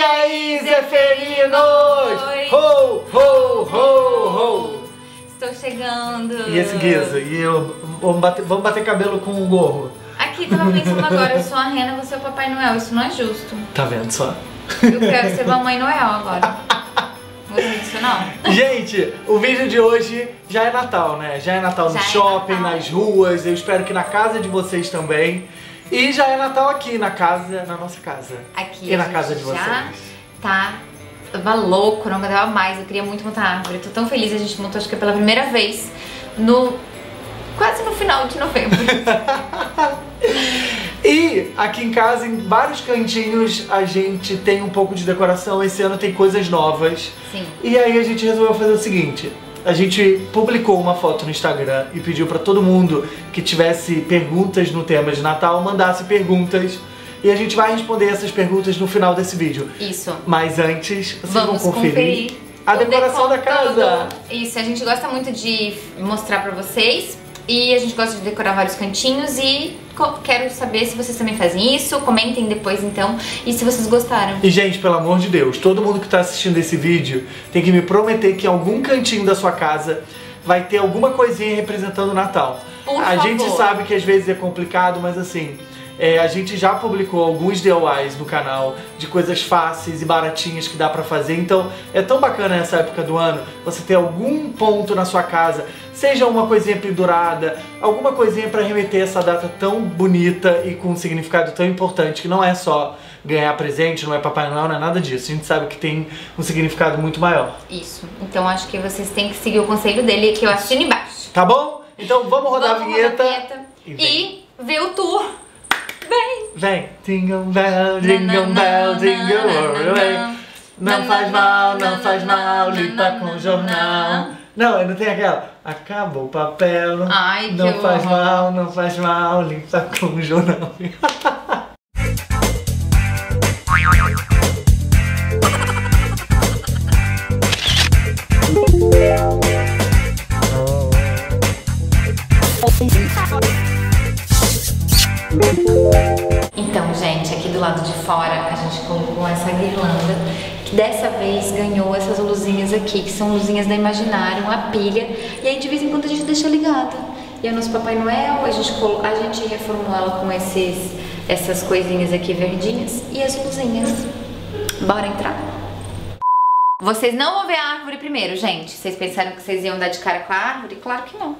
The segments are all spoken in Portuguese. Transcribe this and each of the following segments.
E aí, Zeferinos? Ho, ho, ho, ho! Estou chegando. E esse guiso? E eu, vamos bater, vamos bater cabelo com o gorro. Aqui, tava pensando agora, eu sou a Rena, você é o Papai Noel. Isso não é justo. Tá vendo só? Eu quero ser Mamãe Noel agora. Isso não? Gente, o vídeo de hoje já é Natal, né? Já é Natal no Já é shopping, Natal. nas ruas, eu espero que na casa de vocês também. E já é Natal aqui na casa, na nossa casa. Aqui E na casa de já vocês. tá... Tava louco, não aguentava mais. Eu queria muito montar árvore. Tô tão feliz, a gente montou acho que é pela primeira vez no... Quase no final de novembro. E aqui em casa, em vários cantinhos, a gente tem um pouco de decoração. Esse ano tem coisas novas. Sim. E aí a gente resolveu fazer o seguinte. A gente publicou uma foto no Instagram e pediu pra todo mundo que tivesse perguntas no tema de Natal, mandasse perguntas. E a gente vai responder essas perguntas no final desse vídeo. Isso. Mas antes, vocês Vamos vão conferir, conferir a decoração da casa. Isso, a gente gosta muito de mostrar pra vocês. E a gente gosta de decorar vários cantinhos e quero saber se vocês também fazem isso. Comentem depois então e se vocês gostaram. E gente, pelo amor de Deus, todo mundo que tá assistindo esse vídeo tem que me prometer que em algum cantinho da sua casa vai ter alguma coisinha representando o Natal. Por a favor. gente sabe que às vezes é complicado, mas assim, é, a gente já publicou alguns DIYs no canal de coisas fáceis e baratinhas que dá pra fazer. Então é tão bacana essa época do ano você ter algum ponto na sua casa, seja uma coisinha pendurada, alguma coisinha pra remeter essa data tão bonita e com um significado tão importante que não é só ganhar presente, não é Papai Noel, não é nada disso. A gente sabe que tem um significado muito maior. Isso. Então acho que vocês têm que seguir o conselho dele que eu assino embaixo. Tá bom? Então vamos rodar Vamos a vinheta. rodar a vinheta E e ver o tour. Vem! Jingle bell, jingle bell, jingle all the way. Não faz mal, não faz mal, limpa com jornal. Não, não tem aquela. Acaba o papel. Ai, que Não faz horror. mal, não faz mal, limpa com jornal. do lado de fora a gente colocou essa guirlanda que dessa vez ganhou essas luzinhas aqui, que são luzinhas da Imaginário, a pilha, e aí de vez em quando a gente deixa ligada. E o nosso Papai Noel, a gente, a gente reformou ela com esses, essas coisinhas aqui verdinhas e as luzinhas. Bora entrar? Vocês não vão ver a árvore primeiro, gente. Vocês pensaram que vocês iam dar de cara com a árvore? Claro que não.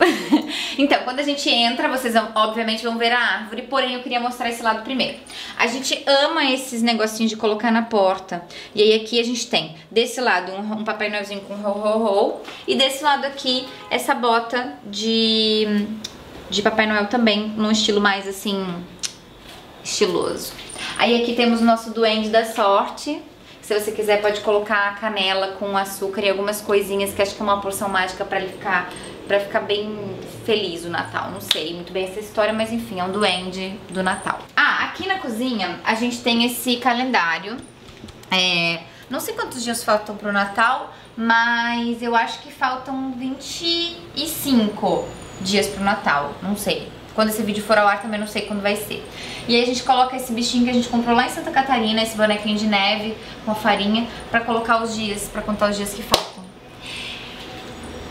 então, quando a gente entra, vocês vão- obviamente vão ver a árvore, porém eu queria mostrar esse lado primeiro. A gente ama esses negocinhos de colocar na porta. E aí aqui a gente tem, desse lado, um, um Papai Noelzinho com ho. E desse lado aqui, essa bota de, de Papai Noel também, num estilo mais assim, estiloso. Aí aqui temos o nosso duende da sorte. Se você quiser pode colocar canela com açúcar e algumas coisinhas que acho que é uma porção mágica pra ele ficar para ficar bem feliz o Natal. Não sei muito bem essa história, mas enfim, é um duende do Natal. Ah, aqui na cozinha a gente tem esse calendário. É, não sei quantos dias faltam pro Natal, mas eu acho que faltam 25 dias pro Natal, não sei. Quando esse vídeo for ao ar também não sei quando vai ser. E aí a gente coloca esse bichinho que a gente comprou lá em Santa Catarina, esse bonequinho de neve com a farinha, pra colocar os dias, pra contar os dias que faltam.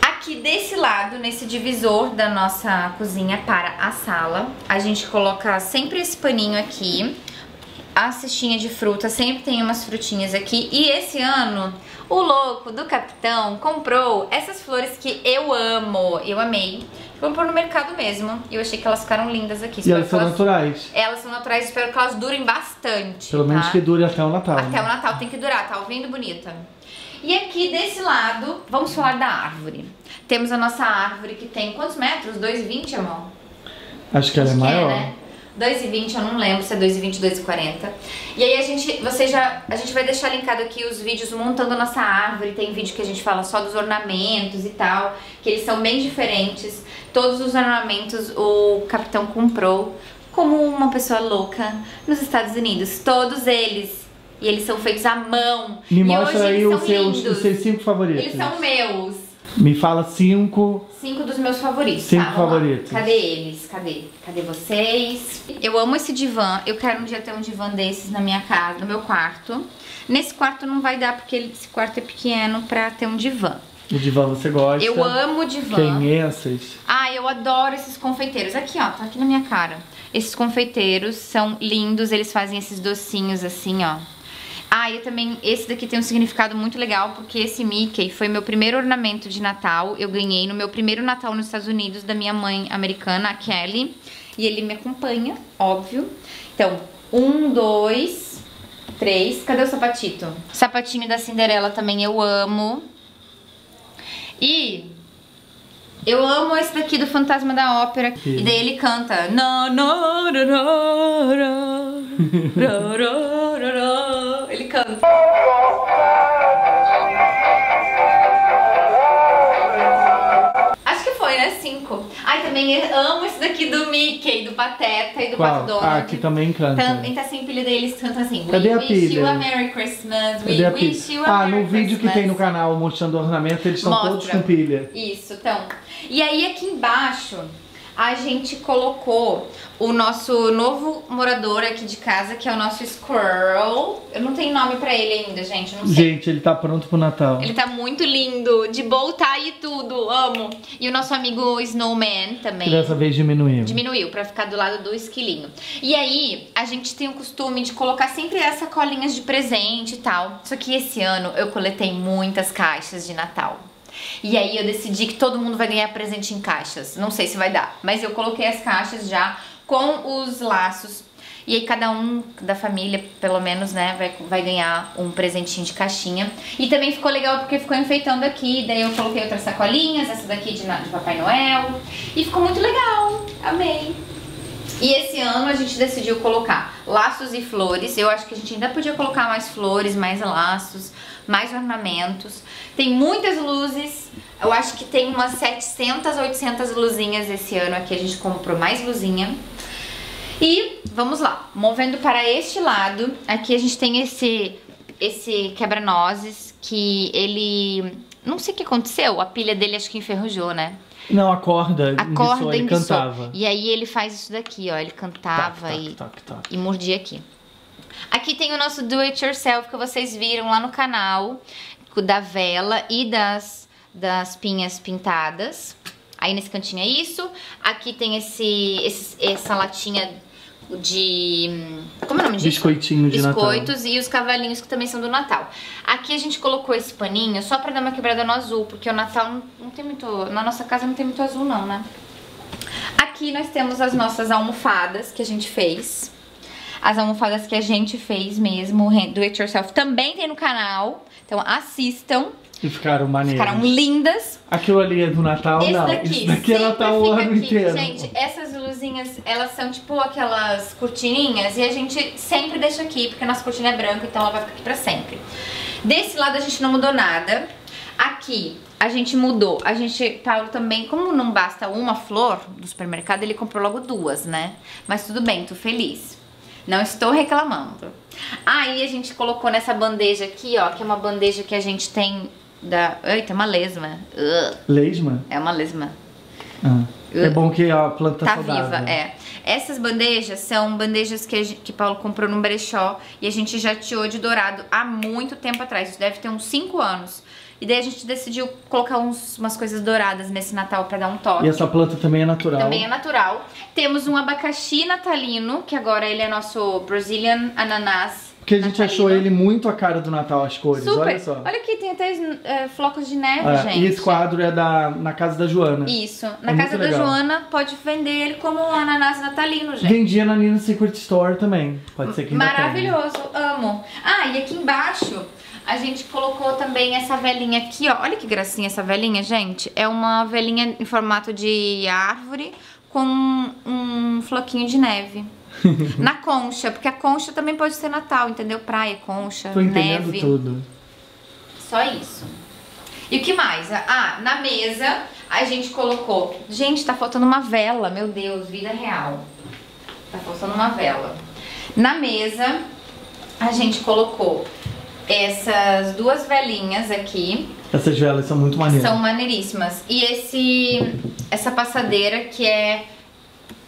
Aqui desse lado, nesse divisor da nossa cozinha para a sala, a gente coloca sempre esse paninho aqui. A cestinha de fruta sempre tem umas frutinhas aqui. E esse ano, o louco do capitão comprou essas flores que eu amo, eu amei. Comprou no mercado mesmo. E eu achei que elas ficaram lindas aqui. E Espero elas que são naturais. elas são naturais, espero que elas durem bastante. Pelo menos tá? que dure até o Natal. Até né? o Natal tem que durar, tá ouvindo, bonita? E aqui desse lado, vamos falar da árvore. Temos a nossa árvore que tem quantos metros? 2,20, amor? Acho que ela é Acho que maior. né? 2,20, eu não lembro se é 2,20, 2,40. E aí a gente, você já, a gente vai deixar linkado aqui os vídeos montando a nossa árvore. Tem vídeo que a gente fala só dos ornamentos e tal, que eles são bem diferentes. Todos os ornamentos o capitão comprou como uma pessoa louca nos Estados Unidos. Todos eles. E eles são feitos à mão. Me e mostra hoje aí eles os são seus, os seus cinco favoritos. Eles são meus. Me fala cinco. Cinco dos meus favoritos. Cinco tá, lá. favoritos. Cadê eles? Cadê? Cadê vocês? Eu amo esse divã. Eu quero um dia ter um divã desses na minha casa, no meu quarto. Nesse quarto não vai dar porque esse quarto é pequeno pra ter um divã. O divã você gosta? Eu amo divã. Quem é esses? Ah, eu adoro esses confeiteiros. Aqui, ó, tá aqui na minha cara. Esses confeiteiros são lindos, eles fazem esses docinhos assim, ó. Ah, e também, esse daqui tem um significado muito legal, porque esse Mickey foi meu primeiro ornamento de Natal. Eu ganhei no meu primeiro Natal nos Estados Unidos, da minha mãe americana, a Kelly. E ele me acompanha, óbvio. Então, um, dois, três. Cadê o sapatito? Sapatinho da Cinderela também eu amo. E eu amo esse daqui do Fantasma da Ópera. Que- E daí ele canta. Ele canta. Também amo esse daqui do Mickey, do Pateta e do Qual? Pato Donald. Ah, aqui também canta. Também tá sem pilha deles, cantam assim. Cadê We a wish pilha? you a Merry Christmas. Cadê We a wish pilha? you a Ah, Merry no vídeo que tem Christmas. no canal mostrando o ornamento, eles estão todos com pilha. Isso, então. E aí aqui embaixo a gente colocou o nosso novo morador aqui de casa, que é o nosso Squirrel. Eu não tenho nome pra ele ainda, gente, não sei. Gente, ele tá pronto pro Natal. Ele tá muito lindo, de bow tie e tudo, amo. E o nosso amigo Snowman também. Que dessa vez diminuiu. Diminuiu pra ficar do lado do esquilinho. E aí, a gente tem o costume de colocar sempre essas colinhas de presente e tal. Só que esse ano eu coletei muitas caixas de Natal. E aí eu decidi que todo mundo vai ganhar presente em caixas. Não sei se vai dar, mas eu coloquei as caixas já com os laços. E aí cada um da família, pelo menos, né, vai, vai ganhar um presentinho de caixinha. E também ficou legal porque ficou enfeitando aqui. Daí eu coloquei outras sacolinhas, essa daqui de, de Papai Noel. E ficou muito legal. Amei. E esse ano a gente decidiu colocar laços e flores. Eu acho que a gente ainda podia colocar mais flores, mais laços, mais ornamentos. Tem muitas luzes. Eu acho que tem umas 700, 800 luzinhas esse ano aqui. A gente comprou mais luzinha. E vamos lá, movendo para este lado, aqui a gente tem esse esse quebra-nozes que ele não sei o que aconteceu, a pilha dele acho que enferrujou, né? Não, a corda. A corda ele enguiçou. cantava. E aí ele faz isso daqui, ó, ele cantava e e mordia aqui. Aqui tem o nosso do it yourself que vocês viram lá no canal, da vela e das, das pinhas pintadas. Aí nesse cantinho é isso. Aqui tem esse, esse- essa latinha de. Como é o nome disso? Biscoitinho de Natal. Biscoitos e os cavalinhos que também são do Natal. Aqui a gente colocou esse paninho só pra dar uma quebrada no azul, porque o Natal não, não tem muito. Na nossa casa não tem muito azul, não, né? Aqui nós temos as nossas almofadas que a gente fez. As almofadas que a gente fez mesmo, do It Yourself, também tem no canal. Então assistam. E ficaram maneiros. Ficaram lindas. Aquilo ali é do Natal? Esse não. daqui, Isso daqui é Natal o ano aqui. inteiro. Gente, essas luzinhas, elas são tipo aquelas cortininhas e a gente sempre deixa aqui, porque a nossa cortina é branca, então ela vai ficar aqui pra sempre. Desse lado a gente não mudou nada. Aqui a gente mudou. A gente, Paulo também, como não basta uma flor do supermercado, ele comprou logo duas, né? Mas tudo bem, tô feliz. Não estou reclamando. Aí a gente colocou nessa bandeja aqui, ó, que é uma bandeja que a gente tem da... Eita, uma lesma. Ugh. Lesma? É uma lesma. Ah. É bom que a planta Tá saudável. viva, é. Essas bandejas são bandejas que, gente, que Paulo comprou num brechó e a gente já tiou de dourado há muito tempo atrás. Isso deve ter uns 5 anos. E daí a gente decidiu colocar uns, umas coisas douradas nesse Natal pra dar um toque. E essa planta também é natural. Também é natural. Temos um abacaxi natalino, que agora ele é nosso Brazilian ananás. Porque a gente natalino. achou ele muito a cara do Natal, as cores. Super. Olha só. Olha aqui, tem até é, flocos de neve, É, gente. e esse quadro é da, na casa da Joana. Isso. Na É casa da legal. Joana, pode vender ele como um ananás natalino, gente. Vendia na Nina Secret Store também. Pode ser que. Maravilhoso, amo. Ah, e aqui embaixo a gente colocou também essa velinha aqui, ó. Olha que gracinha essa velinha, gente. É uma velinha em formato de árvore com um floquinho de neve. Na concha, porque a concha também pode ser Natal, entendeu? Praia, concha, Tô neve. tudo. Só isso. E o que mais? Ah, na mesa a gente colocou. Gente, tá faltando uma vela, meu Deus, vida real. Tá faltando uma vela. Na mesa a gente colocou essas duas velinhas aqui. Essas velas são muito maneiras. São maneiríssimas. E esse essa passadeira que é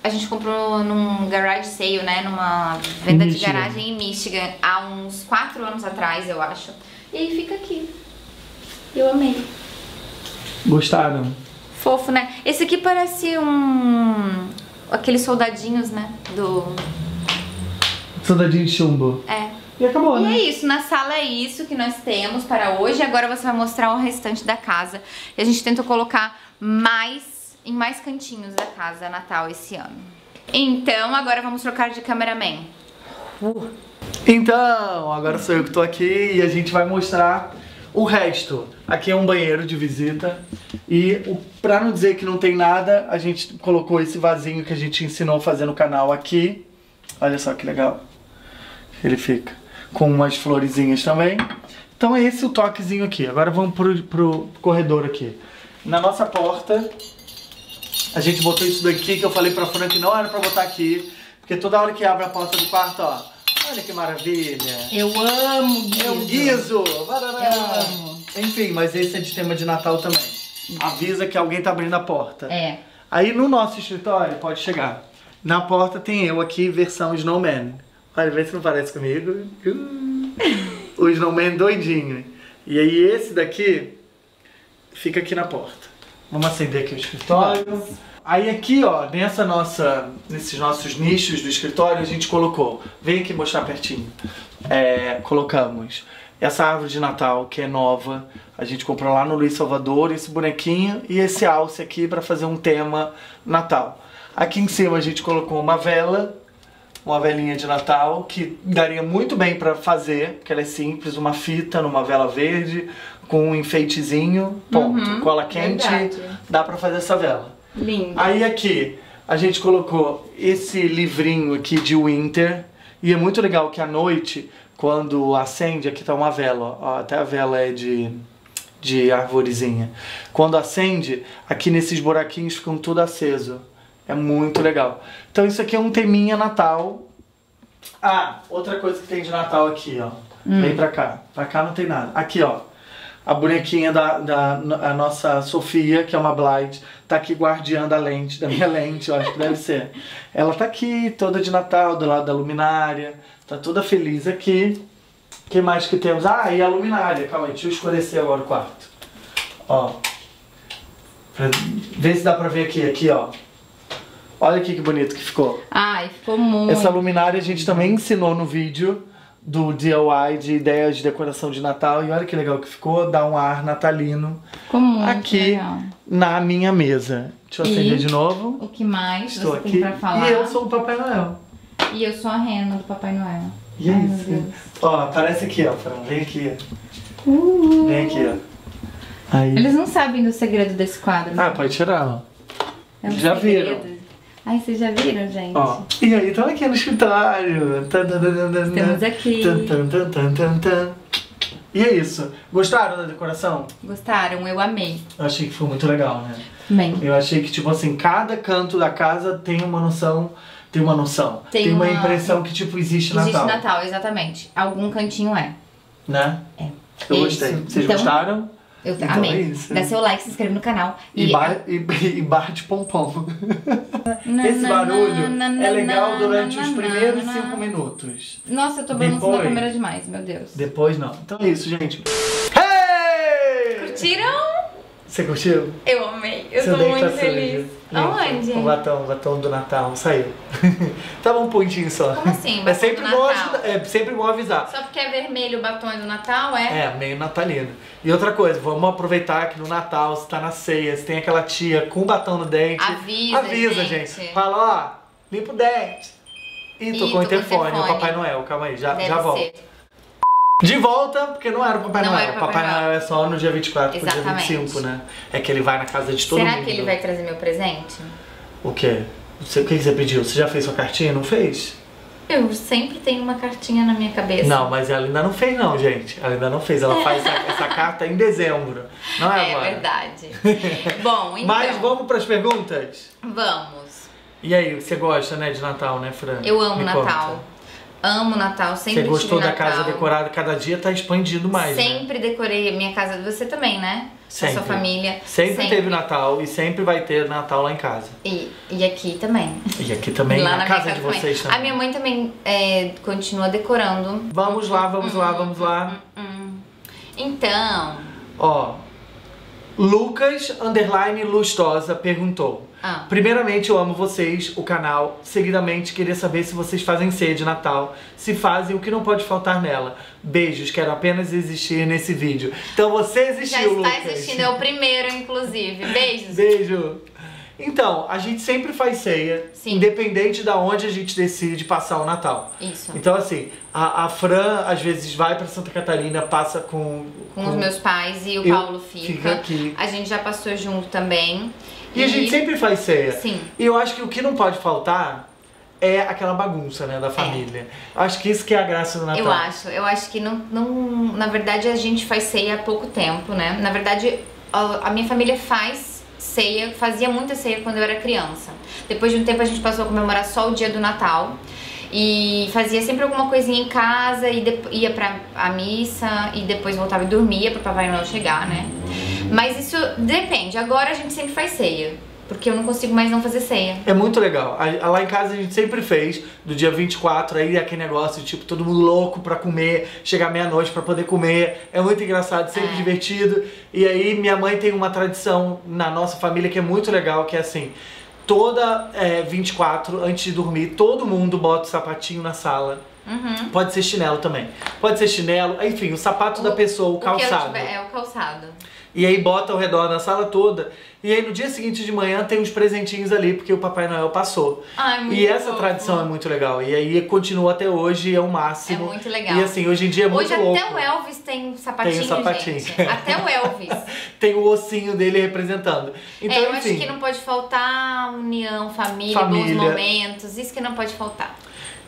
a gente comprou num garage sale, né? Numa venda de garagem em Michigan há uns 4 anos atrás, eu acho. E aí fica aqui. Eu amei. Gostaram? Fofo, né? Esse aqui parece um. aqueles soldadinhos, né? Do. Soldadinho de chumbo. É. E acabou, e né? é isso, na sala é isso que nós temos para hoje. Agora você vai mostrar o restante da casa. E a gente tenta colocar mais em mais cantinhos da casa Natal esse ano. Então, agora vamos trocar de cameraman. Uh. Então, agora sou eu que tô aqui e a gente vai mostrar o resto. Aqui é um banheiro de visita e o, pra não dizer que não tem nada, a gente colocou esse vasinho que a gente ensinou a fazer no canal aqui. Olha só que legal. Ele fica com umas florezinhas também. Então é esse o toquezinho aqui. Agora vamos pro, pro corredor aqui. Na nossa porta, a gente botou isso daqui que eu falei pra Fran que não era pra botar aqui. Porque toda hora que abre a porta do quarto, ó. Olha que maravilha. Eu amo guiso. É guiso. Eu amo. Enfim, mas esse é de tema de Natal também. Avisa que alguém tá abrindo a porta. É. Aí no nosso escritório, pode chegar. Na porta tem eu aqui, versão Snowman. Olha, vê se não parece comigo. Uh, o Snowman doidinho. E aí esse daqui fica aqui na porta. Vamos acender aqui o escritório. Aí aqui, ó, nessa nossa, nesses nossos nichos do escritório, a gente colocou. Vem aqui mostrar pertinho. É, colocamos essa árvore de Natal que é nova. A gente comprou lá no Luiz Salvador esse bonequinho e esse alce aqui para fazer um tema Natal. Aqui em cima a gente colocou uma vela, uma velinha de Natal que daria muito bem para fazer, porque ela é simples, uma fita numa vela verde com um enfeitezinho, ponto, Uhum, cola quente, verdade. dá para fazer essa vela. Lindo. Aí aqui a gente colocou esse livrinho aqui de Winter e é muito legal que à noite, quando acende, aqui tá uma vela, ó, até a vela é de, de arvorezinha. Quando acende, aqui nesses buraquinhos ficam tudo aceso. É muito legal. Então isso aqui é um teminha Natal. Ah, outra coisa que tem de Natal aqui, ó. Vem pra cá. Pra cá não tem nada. Aqui, ó. A bonequinha da, da a nossa Sofia, que é uma Blind, tá aqui guardiã da lente, da minha lente, eu acho que deve ser. Ela tá aqui, toda de Natal, do lado da luminária, tá toda feliz aqui. O que mais que temos? Ah, e a luminária, calma aí, deixa eu escurecer agora o quarto. Ó. Pra ver se dá pra ver aqui, aqui, ó. Olha aqui que bonito que ficou. Ai, ficou muito. Essa luminária a gente também ensinou no vídeo do DIY de ideias de decoração de Natal e olha que legal que ficou, dá um ar natalino Ficou muito aqui legal. na minha mesa. Deixa eu E- acender de novo. O que mais Estou você aqui tem pra falar? e eu sou o Papai Noel. E eu sou a rena do Papai Noel. E é isso. Ó, aparece aqui, ó, Fran. Vem aqui. Uh. Vem aqui, ó. Aí. Eles não sabem do segredo desse quadro. né? Ah, pode tirar, ó. É um já segredo. viram. Ai, vocês já viram, gente? Ó. E aí, estamos aqui no escritório. Estamos aqui. E é isso. Gostaram da decoração? Gostaram? Eu amei. Eu achei que foi muito legal, né? Bem. Eu achei que, tipo assim, cada canto da casa tem uma noção. Tem uma noção. Tem uma, uma- impressão que, tipo, existe, Existe Natal. Natal, exatamente. Algum cantinho é. Né? É. Eu Isso. gostei. Vocês Então, gostaram? Eu Então amei. é isso. Dá seu like, se inscreve no canal. E, bar, e, e bar de pompom. Esse barulho é legal durante os primeiros cinco minutos. Nossa, eu tô balançando a câmera demais, meu Deus. Depois não. Então é isso, gente. Hey! Curtiram? Você curtiu? Eu amei. Eu Seu tô muito feliz. Aonde? O batom, o batom do Natal saiu. Tava um pontinho só. Como assim, É sempre, bom, é sempre bom avisar. Só porque é vermelho o batom do Natal, é? É, meio natalino. E outra coisa, vamos aproveitar que no Natal, se tá na ceia, se tem aquela tia com batom no dente. Avisa, Avisa, gente. gente. Fala, ó, limpa o dente. Ih, tocou o interfone, o. Papai Noel, calma aí, já, Deve já volto. ser. De volta, porque não era o Papai Não Noel. era o Papai Noel. Noel. é só no dia 24 pro dia Exatamente. 25, né? É que ele vai na casa de todo Será mundo. que ele vai trazer meu presente? O quê? Você, o que você pediu? Você já fez sua cartinha? Não fez? Eu sempre tenho uma cartinha na minha cabeça. Não, mas ela ainda não fez não, gente. Ela ainda não fez. Ela faz essa, essa carta em dezembro. Não é, É agora? verdade. Bom, então. Mas vamos pras perguntas? Vamos. E aí, você gosta, né, de Natal, né, Fran? Eu amo Me Natal. conta. Amo Natal, sempre Você gostou da casa Natal. decorada, cada dia tá expandindo mais, né? Sempre decorei a minha casa. Você também, né? Sempre. A sua família. Sempre, teve Natal e sempre vai ter Natal lá em casa. E, e aqui também. E aqui também, lá na, casa minha de casa vocês também. também. A minha mãe também é, continua decorando. Vamos lá, vamos lá, vamos lá. Então. Ó, Lucas Underline Lustosa perguntou. Ah. Primeiramente, eu amo vocês, o canal. Seguidamente, queria saber se vocês fazem ceia de Natal. Se fazem, o que não pode faltar nela. Beijos, quero apenas existir nesse vídeo. Então você Já existiu, está Lucas. existindo, é o primeiro, inclusive. Beijos. Beijo. Então, a gente sempre faz ceia, Sim. independente da onde a gente decide passar o Natal. Isso. Então, assim, a, a Fran às vezes vai pra Santa Catarina, passa com. Com os meus pais e o Paulo fica. fica aqui. A gente já passou junto também. E a gente sempre faz ceia. Sim. E eu acho que o que não pode faltar é aquela bagunça, né, da família. Acho que isso que é a graça do Natal. Eu acho, eu acho que não, não. Na verdade, a gente faz ceia há pouco tempo, né? Na verdade, a, a minha família faz ceia, fazia muita ceia quando eu era criança. Depois de um tempo, a gente passou a comemorar só o dia do Natal. E fazia sempre alguma coisinha em casa e ia pra a missa e depois voltava e dormia pro Papai Noel chegar, né? Mas isso depende. Agora a gente sempre faz ceia. Porque eu não consigo mais não fazer ceia. É muito legal. A- Lá em casa a gente sempre fez, do dia 24, aí aquele negócio, tipo, todo mundo louco pra comer, chegar meia-noite pra poder comer. É muito engraçado, sempre É. divertido. E aí minha mãe tem uma tradição na nossa família que é muito legal, que é assim, toda é, 24, antes de dormir, todo mundo bota o sapatinho na sala. Uhum. Pode ser chinelo também. Pode ser chinelo, enfim, o sapato da pessoa, o eu calçado. tiver- é o calçado. E aí bota ao redor na sala toda. E aí no dia seguinte de manhã tem uns presentinhos ali, porque o Papai Noel passou. Ai, muito e essa fofo. tradição é muito legal. E aí continua até hoje, é o máximo. É muito legal. E assim, hoje em dia é muito Hoje louco. até o Elvis tem sapatinho, Tem o sapatinho. gente. Até o Elvis. Tem o ossinho dele representando. Então, é, eu enfim. acho que não pode faltar união, família, Família. bons momentos. Isso que não pode faltar.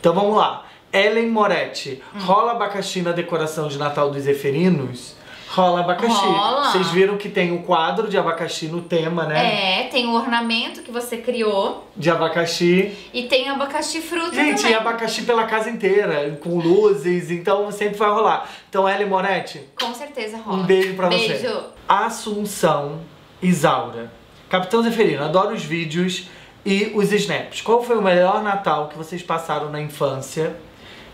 Então vamos lá. Ellen Moretti. Hum. Rola abacaxi na decoração de Natal dos Zeferinos? Rola abacaxi. Rola. Vocês viram que tem o quadro de abacaxi no tema, né? É, tem o ornamento que você criou De abacaxi. e tem abacaxi fruta Gente, também. e abacaxi pela casa inteira, com luzes, então sempre vai rolar. Então, Ellen Moretti, Com certeza rola. um beijo pra beijo. você. Assunção Isaura. Capitão Zeferino, adoro os vídeos e os snaps. Qual foi o melhor Natal que vocês passaram na infância?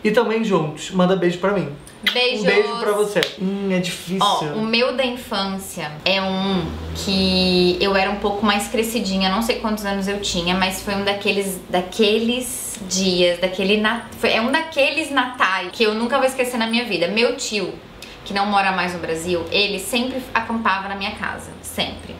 E também juntos, manda beijo pra mim. Beijos. Um beijo pra você. Hum, é difícil. Ó, o meu da infância é um que eu era um pouco mais crescidinha, não sei quantos anos eu tinha, mas foi um daqueles daqueles dias, daquele nat... é um daqueles natais que eu nunca vou esquecer na minha vida. Meu tio, que não mora mais no Brasil, ele sempre acampava na minha casa, sempre.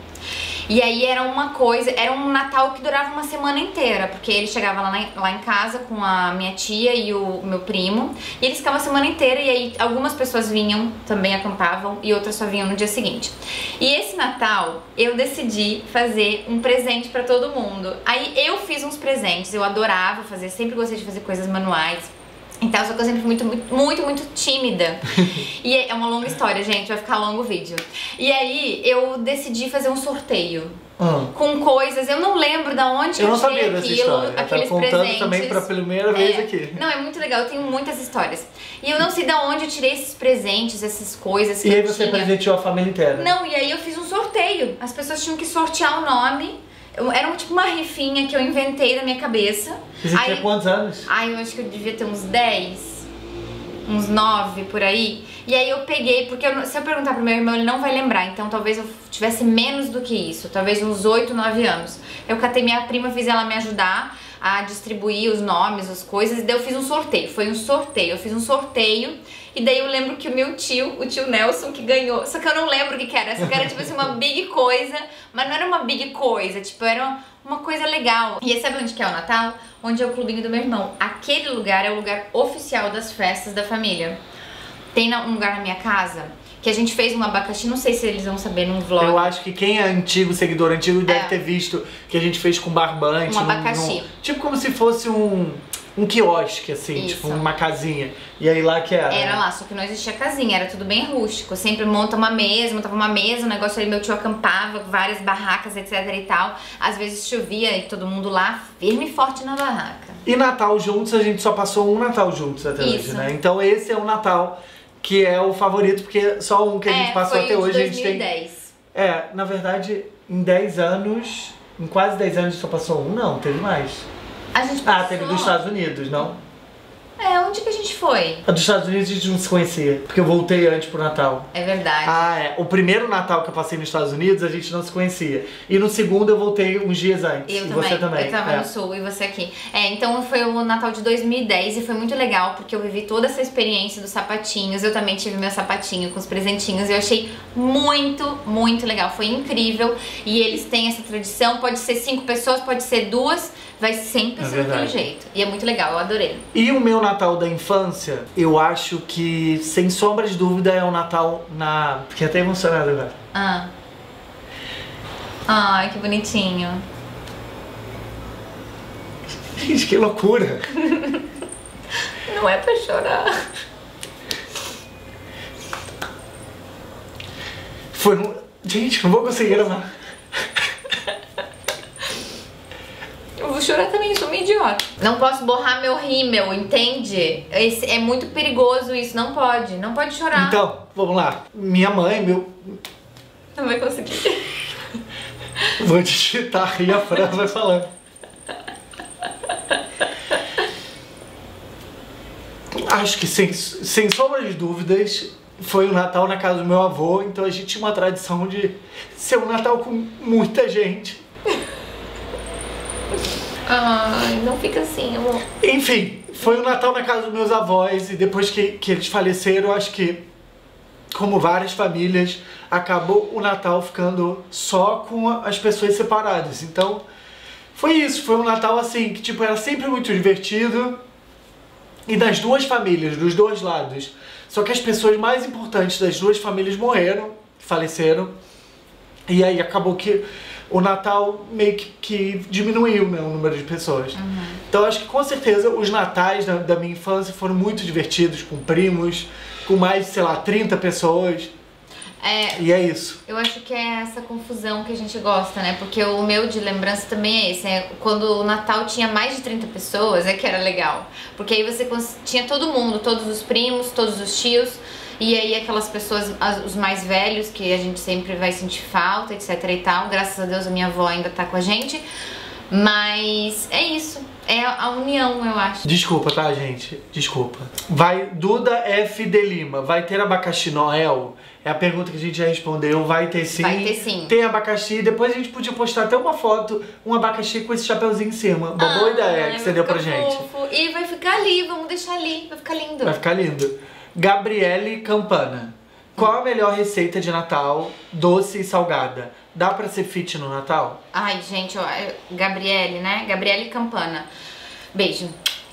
E aí era uma coisa, era um Natal que durava uma semana inteira, porque ele chegava lá, na- lá em casa com a minha tia e o meu primo, e eles ficavam a semana inteira, e aí algumas pessoas vinham, também acampavam, e outras só vinham no dia seguinte. E esse Natal, eu decidi fazer um presente pra todo mundo. Aí eu fiz uns presentes, eu adorava fazer, sempre gostei de fazer coisas manuais. Então, só que eu sempre fui muito, muito, muito, muito tímida. e é uma longa história, gente, vai ficar longo o vídeo. E aí, eu decidi fazer um sorteio Hum. com coisas, eu não lembro da onde Eu eu, não tirei sabia dessa aquilo, história. Eu aqueles tô contando presentes. também pra primeira vez É. aqui. Não, é muito legal, eu tenho muitas histórias. E eu não sei da onde eu tirei esses presentes, essas coisas E aí eu você tinha. presenteou a família inteira. Não, e aí eu fiz um sorteio. As pessoas tinham que sortear o nome. Era um, tipo uma rifinha que eu inventei da minha cabeça. Você aí, tinha quantos anos? Ai, eu acho que eu devia ter uns 10, uns 9 por aí. E aí eu peguei, porque eu se eu perguntar pro meu irmão, ele não vai lembrar. Então talvez eu tivesse menos do que isso, talvez uns 8, 9 anos. Eu catei minha prima, fiz ela me ajudar a distribuir os nomes, as coisas, e daí eu fiz um sorteio. Foi um sorteio, eu fiz um sorteio. E daí eu lembro que o meu tio, o tio Nelson, que ganhou. Só que eu não lembro o que, que era. Só que era tipo assim, uma big coisa. Mas não era uma big coisa, tipo, era uma coisa legal. E aí, sabe onde que é o Natal? Onde é o clubinho do meu irmão. Aquele lugar é o lugar oficial das festas da família. Tem um lugar na minha casa que a gente fez um abacaxi, não sei se eles vão saber num vlog. Eu acho que quem é antigo, seguidor antigo, deve É. ter visto que a gente fez com barbante. Um num- abacaxi. num- tipo como se fosse um. Um quiosque, assim, Isso. tipo uma casinha. E aí lá que era. Era né? lá, só que não existia casinha, era tudo bem rústico. Sempre monta uma mesa, montava uma mesa, um negócio ali, meu tio acampava, várias barracas, etc e tal. Às vezes chovia e todo mundo lá, firme e forte na barraca. E Natal juntos, a gente só passou um Natal juntos até hoje, Isso. né? Então esse é o Natal que é o favorito, porque só um que a gente é, passou até hoje, a gente tem. 2010. É, na verdade, em 10 anos, em quase 10 anos só passou um, não, teve mais. A gente Ah, passou... teve dos Estados Unidos, não? É, onde que a gente foi? A dos Estados Unidos a gente não se conhecia, porque eu voltei antes pro Natal. É verdade. Ah, é. O primeiro Natal que eu passei nos Estados Unidos, a gente não se conhecia. E no segundo eu voltei uns dias antes. Eu e também. você também. Eu tava é. no sul e você aqui. É, então foi o Natal de 2010 e foi muito legal porque eu vivi toda essa experiência dos sapatinhos. Eu também tive meu sapatinho com os presentinhos e eu achei muito, muito legal. Foi incrível. E eles têm essa tradição. Pode ser cinco pessoas, pode ser duas, vai sempre É ser daquele jeito. E é muito legal, eu adorei. E o meu Natal da infância, eu acho que, sem sombra de dúvida, é o Natal na. Fiquei até emocionado agora. Ah. Ai, que bonitinho. Gente, que loucura! Não é pra chorar. Foi um. Gente, não vou conseguir gravar. Eu vou chorar também, sou uma idiota. Não posso borrar meu rímel, entende? Esse, é muito perigoso isso, não pode. Não pode chorar. Então, vamos lá. Minha mãe, meu. Não vai conseguir. Vou digitar e a Fran vai falando. Acho que sem, sem sombra de dúvidas foi o Natal na casa do meu avô, então a gente tinha uma tradição de ser um Natal com muita gente. Ai, não fica assim, amor. Enfim, foi o Natal na casa dos meus avós e depois que, que eles faleceram, acho que, como várias famílias, acabou o Natal ficando só com as pessoas separadas. Então, foi isso. Foi um Natal assim, que tipo, era sempre muito divertido. E das duas famílias, dos dois lados. Só que as pessoas mais importantes das duas famílias morreram, faleceram. E aí acabou que o Natal meio que, que diminuiu né, o número de pessoas. Então acho que com certeza os natais da, da minha infância foram muito divertidos, com primos, com mais, sei lá, 30 pessoas. É, E é isso. eu acho que é essa confusão que a gente gosta, né? Porque o meu de lembrança também é esse. É quando o Natal tinha mais de 30 pessoas, é que era legal. Porque aí você tinha todo mundo, todos os primos, todos os tios. E aí aquelas pessoas, as- os mais velhos, que a gente sempre vai sentir falta, etc e tal. Graças a Deus a minha avó ainda tá com a gente. Mas é isso. É a união, eu acho. Desculpa, tá, gente? Desculpa. Vai, Duda F. de Lima, vai ter abacaxi Noel? É a pergunta que a gente já respondeu. Vai ter sim. Vai ter sim. Tem abacaxi. Depois a gente podia postar até uma foto, um abacaxi com esse chapeuzinho em cima. Uma boa Ai, ideia que você deu pra gente. fofo. E vai ficar ali, vamos deixar ali, vai ficar lindo. Vai ficar lindo. Gabriele Campana. Qual a melhor receita de Natal, doce e salgada? Dá pra ser fit no Natal? Ai, gente, ó, eu- Gabriele, né? Gabriele Campana. Beijo.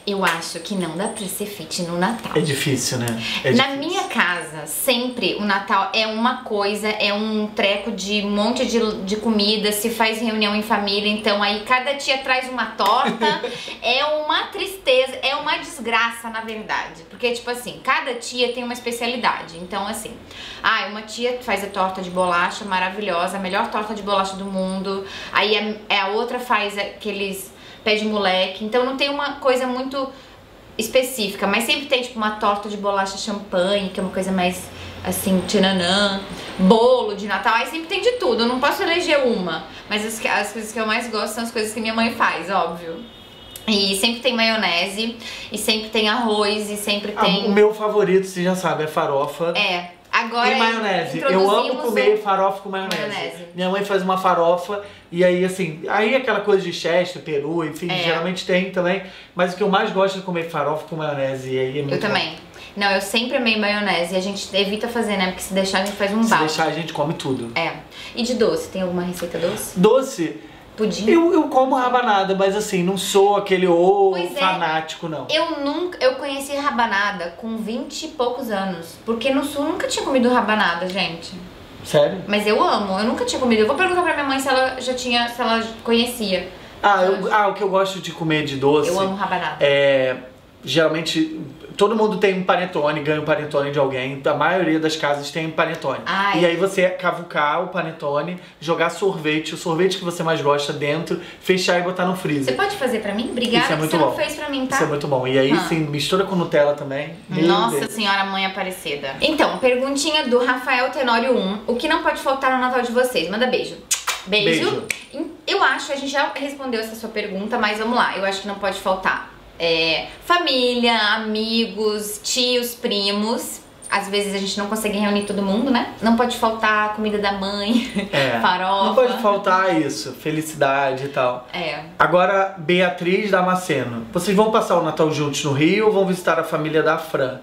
Eu acho que não dá pra ser fit no Natal. É difícil, né? É Na difícil. minha casa, sempre o Natal é uma coisa, é um treco de um monte de, de comida, se faz reunião em família, então aí cada tia traz uma torta, é uma tristeza, é desgraça, na verdade. Porque, tipo assim, cada tia tem uma especialidade. Então, assim, ah, uma tia faz a torta de bolacha maravilhosa, a melhor torta de bolacha do mundo, aí a, a outra faz aqueles pé de moleque, então não tem uma coisa muito específica, mas sempre tem tipo uma torta de bolacha champanhe, que é uma coisa mais assim, tchananã, bolo de Natal, aí sempre tem de tudo, eu não posso eleger uma, mas as, as coisas que eu mais gosto são as coisas que minha mãe faz, óbvio. E sempre tem maionese, e sempre tem arroz, e sempre Ah, tem. o meu favorito, você já sabe, é farofa. É, agora. e maionese. Eu amo comer o- farofa com maionese. Maionese. Minha mãe faz uma farofa e aí, assim, aí aquela coisa de chester, peru, enfim, É. geralmente tem também. Mas o que eu mais gosto é comer farofa com maionese. E aí é muito Eu também. Não, eu sempre amei maionese, e a gente evita fazer, né? Porque se deixar a gente faz um bom. Se deixar, a gente come tudo. É. E de doce, tem alguma receita doce? Doce, Pudim? eu, eu como rabanada, mas assim, não sou aquele ô é. fanático, não. Eu nunca, eu conheci rabanada com 20 e poucos anos. Porque no sul eu nunca tinha comido rabanada, gente. Sério? Mas eu amo, eu nunca tinha comido. Eu vou perguntar pra minha mãe se ela já tinha, se ela conhecia. Ah, eu- ah, o que eu gosto de comer de doce. Eu amo rabanada. É, geralmente, todo mundo tem um panetone, ganha um panetone de alguém. A maioria das casas tem um panetone. Ai. E aí você cavucar o panetone, jogar sorvete, o sorvete que você mais gosta dentro, fechar e botar no Você freezer. pode fazer pra mim? Obrigada Isso é que muito você não bom. fez pra mim, tá? Isso é muito bom. E aí, Ah. sim, mistura com Nutella também. Nossa Deus. senhora, mãe Aparecida. Então, perguntinha do Rafael Tenório 1. O que não pode faltar no Natal de vocês? Manda beijo. Beijo. Eu acho, a gente já respondeu essa sua pergunta, mas vamos lá. Eu acho que não pode faltar. É, família, amigos, tios, primos. Às vezes a gente não consegue reunir todo mundo, né? Não pode faltar a comida da mãe, É. farofa. Não pode faltar isso, felicidade e tal. É. Agora, Beatriz Damasceno. Vocês vão passar o Natal juntos no Rio ou vão visitar a família da Fran?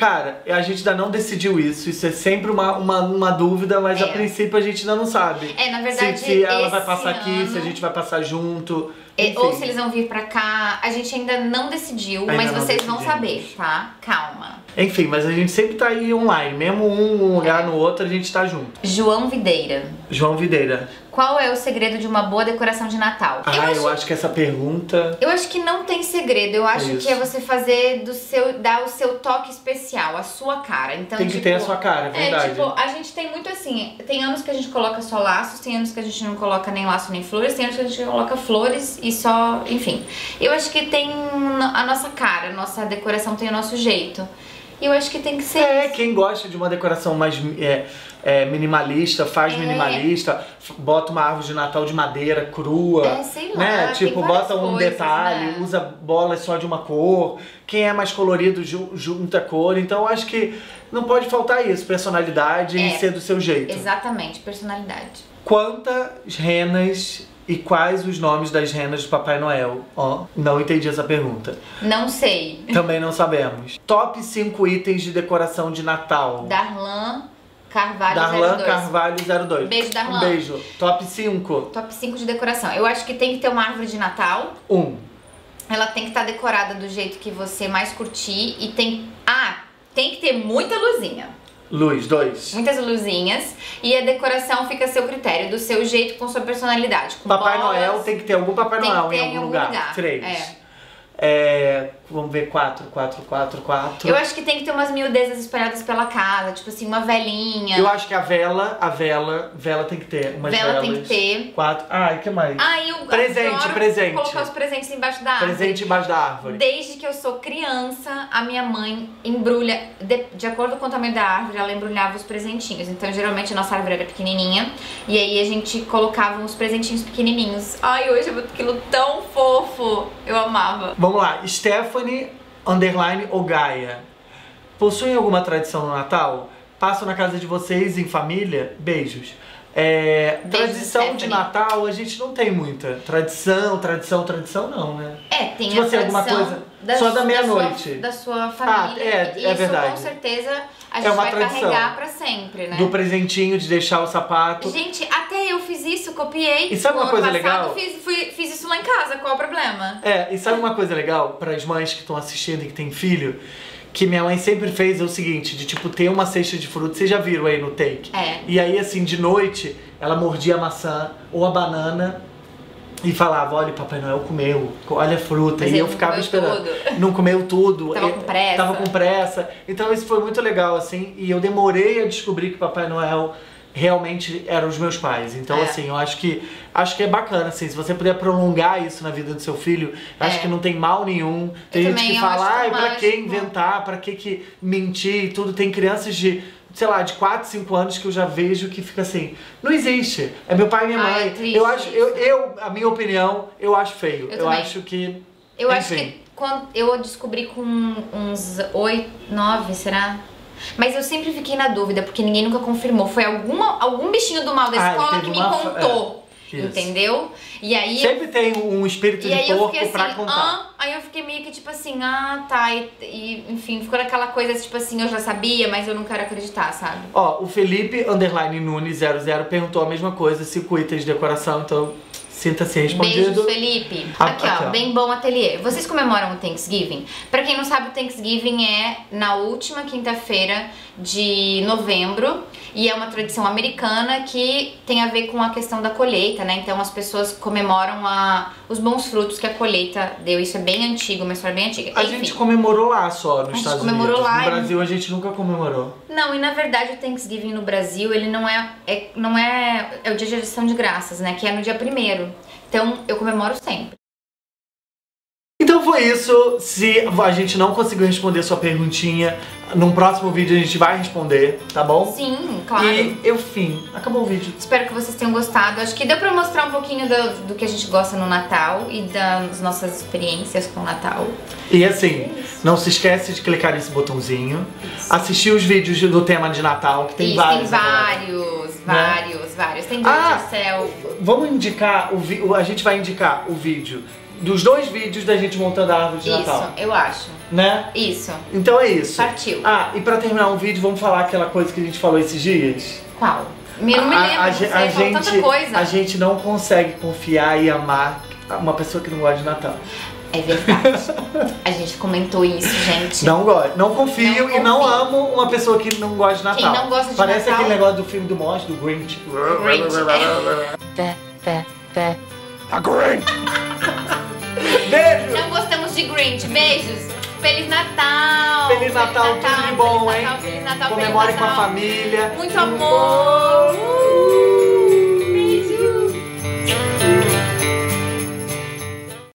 Cara, a gente ainda não decidiu isso. Isso é sempre uma, uma, uma dúvida, mas É. a princípio a gente ainda não sabe. É, na verdade, se, se ela vai passar aqui, se a ano- gente vai passar junto. É, enfim. Ou se eles vão vir pra cá, a gente ainda não decidiu, Ainda mas não vocês vão decidimos. saber, tá? Calma. Enfim, mas a gente sempre tá aí online. Mesmo um É. lugar no outro, a gente tá junto. João Videira. João Videira. Qual é o segredo de uma boa decoração de Natal? Ah, eu acho, que essa pergunta. eu acho que não tem segredo. Eu acho isso. que é você fazer do seu, dar o seu toque especial, a sua cara. Então, tem que tipo, ter a sua cara, é verdade. É, tipo, a gente tem muito assim, tem anos que a gente coloca só laços, tem anos que a gente não coloca nem laço nem flores, tem anos que a gente coloca flores e só, enfim. Eu acho que tem a nossa cara, a nossa decoração tem o nosso jeito. E eu acho que tem que ser É, isso. quem gosta de uma decoração mais é, é, minimalista, faz É. minimalista, bota uma árvore de Natal de madeira crua. É, sei lá, Né? Tipo, bota um coisas, detalhe, né? usa bolas só de uma cor. Quem é mais colorido ju- junta cor. Então acho que não pode faltar isso, personalidade e É. ser do seu jeito. Exatamente, personalidade. Quantas renas e quais os nomes das renas do Papai Noel? Ó, não entendi essa pergunta. Não sei. Também não sabemos. Top 5 itens de decoração de Natal. Darlan Carvalho Darlan 02. Carvalho 02. Beijo, Darlan. Um beijo. Top 5. Top 5 de decoração. Eu acho que tem que ter uma árvore de Natal. 1. Ela tem que estar decorada do jeito que você mais curtir. E tem. Ah, tem que ter muita luzinha. Luz, 2. Muitas luzinhas. E a decoração fica a seu critério, do seu jeito, com sua personalidade. Com Papai bolas. Noel tem que ter algum Papai Tem Noel em algum lugar. lugar. 3. É. É, vamos ver 4, 4, 4, 4. Eu acho que tem que ter umas miudezas espalhadas pela casa. Tipo assim, uma velinha. Eu acho que a vela, a vela, vela tem que ter. Umas Vela velas. tem que ter. 4. Ah, e que mais? Ah, eu Presente, presente. colocar os presentes embaixo da árvore. Presente embaixo da árvore. Desde que eu sou criança, a minha mãe embrulha, de, de acordo com o tamanho da árvore, ela embrulhava os presentinhos. Então, geralmente, a nossa árvore era pequenininha. E aí, a gente colocava uns presentinhos pequenininhos. Ai, hoje eu vou aquilo tão fofo. Eu amava. Vamos lá, Stephanie underline ou Gaia. Possuem alguma tradição no Natal? Passam na casa de vocês em família? Beijos. É, tradição de. Natal a gente não tem muita. Tradição, tradição, tradição não, né? É, tem Tipo a assim, alguma coisa da, só da meia-noite. Da sua família. é- e é isso, verdade. com certeza, a É gente uma vai tradição. carregar pra sempre, né? Do presentinho de deixar o sapato. Gente, até eu fiz isso, copiei. E sabe uma coisa passado, legal? Fiz, fui- fiz isso lá em casa, qual o problema? É, e sabe uma coisa legal para as mães que estão assistindo e que têm filho? Que minha mãe sempre fez é o seguinte, de tipo ter uma cesta de fruta, vocês já viram aí no take? É. E aí assim, de noite, ela mordia a maçã ou a banana e falava, olha, Papai Noel comeu, olha a fruta. Mas e eu não ficava comeu esperando. tudo. Não comeu tudo. Tava com pressa. Tava com pressa. Então isso foi muito legal, assim, e eu demorei a descobrir que Papai Noel realmente eram os meus pais. Então, É. assim, eu acho que acho que é bacana, assim, se você puder prolongar isso na vida do seu filho, eu acho É. que não tem mal nenhum. Tem Eu gente que fala, acho ai, pra que mágico." inventar, pra que, que mentir e tudo. Tem crianças de, sei lá, de 4, 5 anos que eu já vejo que fica assim, não existe. É meu pai e minha Ai, mãe. é eu acho, eu, eu, a minha opinião, eu acho feio. Eu Eu, acho que. Eu acho enfim. que quando eu descobri com uns oito, nove, será? Mas eu sempre fiquei na dúvida, porque ninguém nunca confirmou. Foi alguma, algum bichinho do mal da Ah, escola que me contou. é, isso. entendeu? E aí Sempre tem um espírito E de porco assim, pra contar. ah, aí eu fiquei meio que tipo assim, ah, tá, e, e, enfim, ficou naquela coisa tipo assim, eu já sabia, mas eu não quero acreditar, sabe? Ó, o Felipe Underline Nunes 00 perguntou a mesma coisa, cinco itens de decoração, então Sinta-se respondido. Beijos, Felipe. Ah, Aqui, aqui, ó, ó. bem bom ateliê. Vocês comemoram o Thanksgiving? Pra quem não sabe, o Thanksgiving é na última quinta-feira de novembro e é uma tradição americana que tem a ver com a questão da colheita, né? Então as pessoas comemoram a, os bons frutos que a colheita deu. Isso é bem antigo, uma história bem antiga. A Enfim. gente comemorou lá só, nos gente Estados comemorou Unidos. lá no Brasil a gente nunca comemorou. Não, e na verdade o Thanksgiving no Brasil, ele não é, é- não é, é o dia de ação de graças, né? Que é no dia primeiro. Então eu comemoro sempre. Então foi isso. Se a gente não conseguiu responder sua perguntinha, num próximo vídeo a gente vai responder, tá bom? Sim, claro. E, enfim, acabou o vídeo. Espero que vocês tenham gostado. Acho que deu pra mostrar um pouquinho do, do que a gente gosta no Natal e das nossas experiências com o Natal. E assim, não se esquece de clicar nesse botãozinho, assistir os vídeos do tema de Natal, que tem Isso, vários. tem agora. vários, vários, vários. Tem do Ah! yourself. Vamos indicar, o o- a gente vai indicar o vídeo dos dois vídeos da gente montando a árvore de Isso, Natal, eu acho. né? Isso. Então é isso. Partiu. Ah, e pra terminar o vídeo, vamos falar aquela coisa que a gente falou esses dias? Qual? Me, não me A- lembro, a, sei, a falou gente, tanta coisa. a gente não consegue confiar e amar uma pessoa que não gosta de Natal. É verdade. a gente comentou isso, gente. Não gosto, não confio Não e não amo uma pessoa que não gosta de Natal. não gosta de Parece Natal- aquele negócio do filme do Monge, do Grinch. Grinch. Fé, fé, fé. A Grinch! Beijo! Não gostamos de Grinch. Beijos. Feliz Natal. Feliz Natal, tudo de bom, Feliz hein? Natal, Feliz Natal, Comemore Feliz com a Natal. família. Muito amor. Uh!